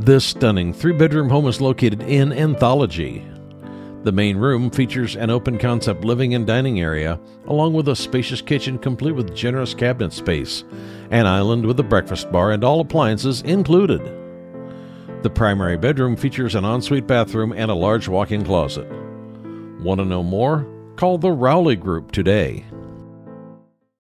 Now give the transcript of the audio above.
This stunning three bedroom home is located in Anthology. The main room features an open concept living and dining area, along with a spacious kitchen complete with generous cabinet space, an island with a breakfast bar, and all appliances included. The primary bedroom features an ensuite bathroom and a large walk in closet. Want to know more? Call the Rowley Group today.